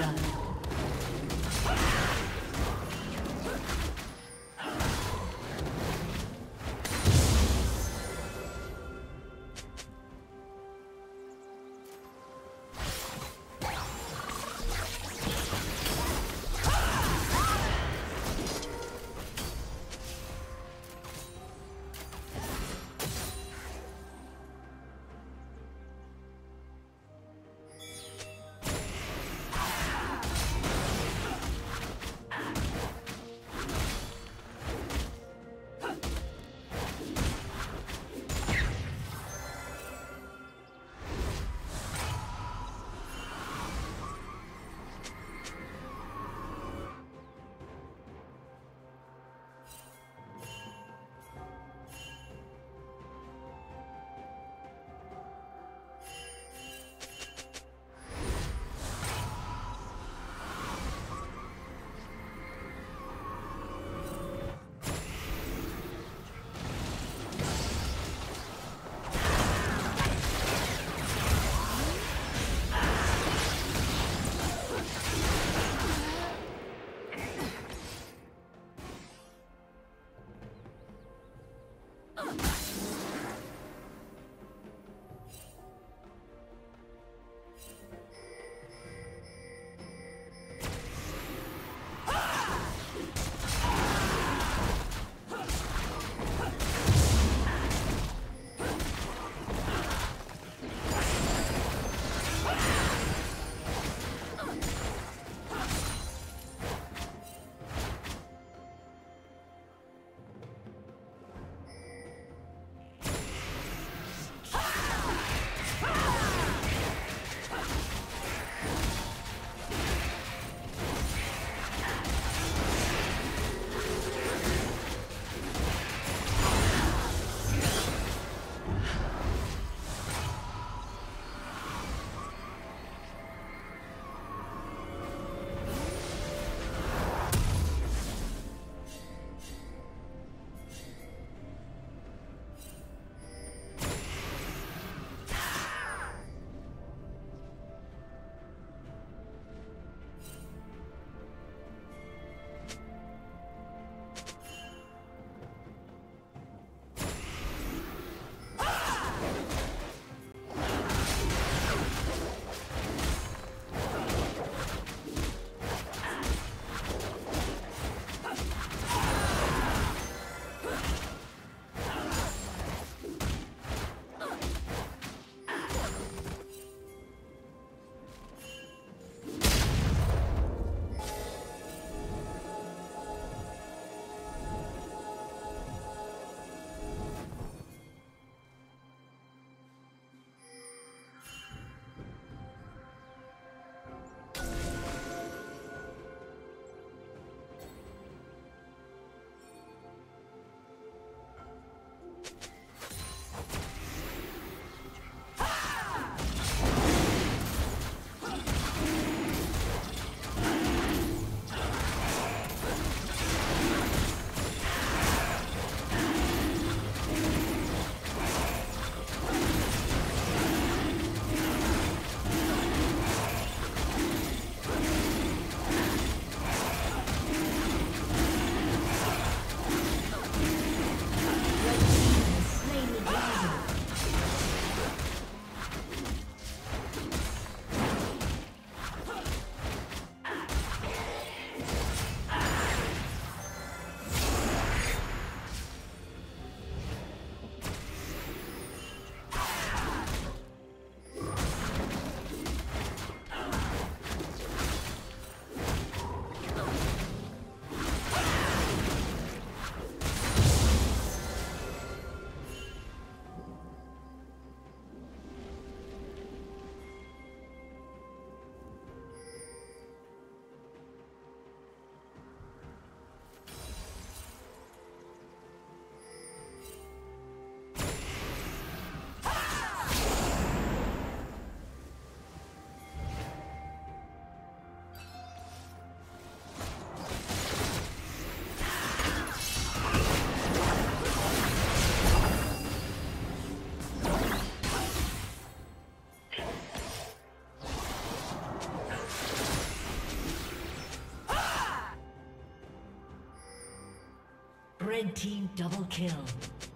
blood. Team double kill.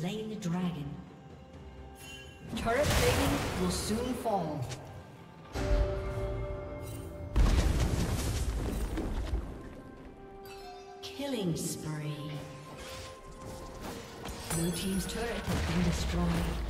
Slain the dragon. Turret plating will soon fall. Killing spree. Blue Team's turret has been destroyed.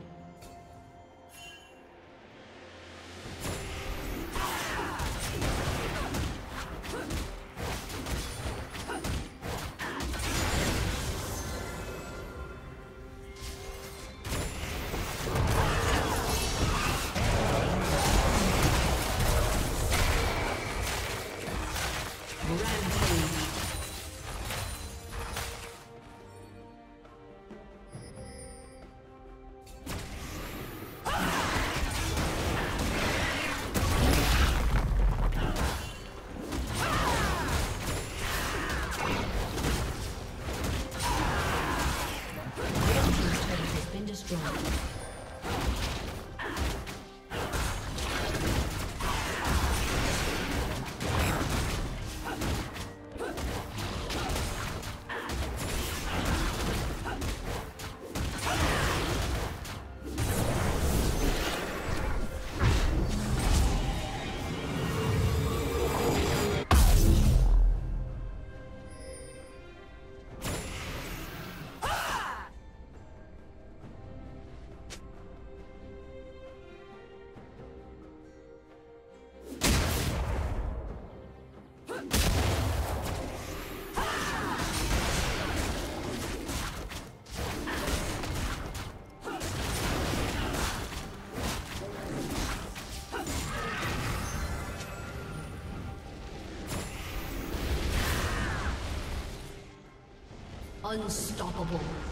Unstoppable.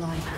life.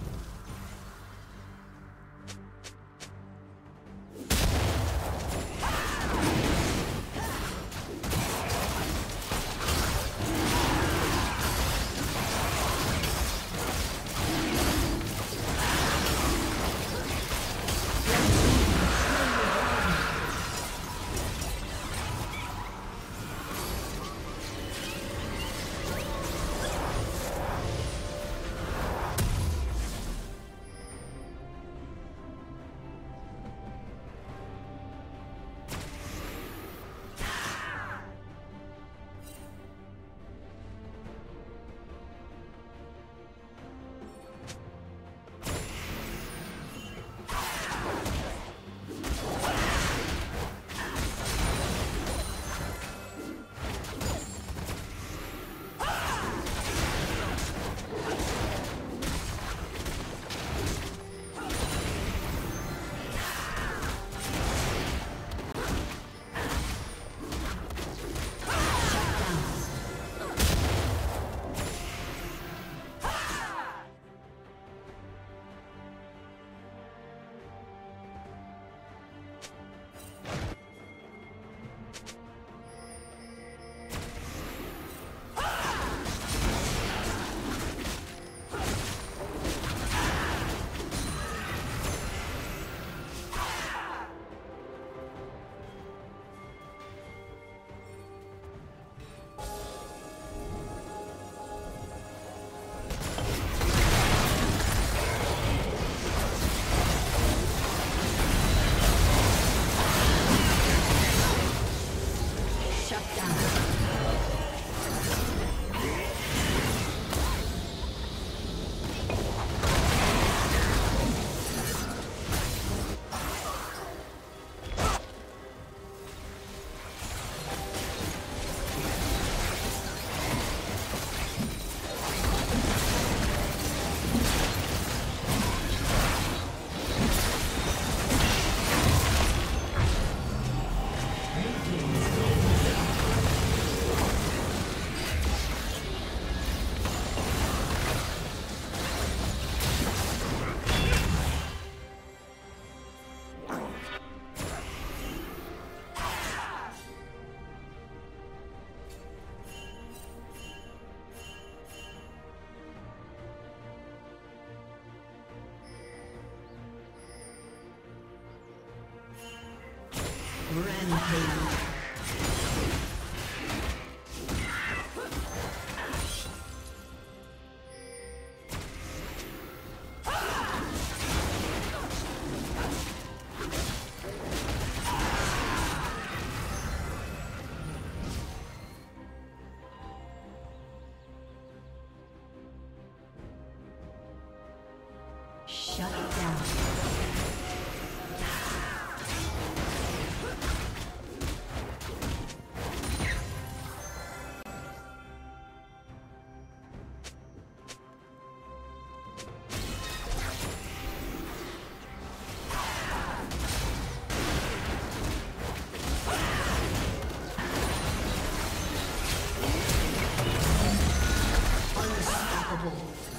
Rampage. 对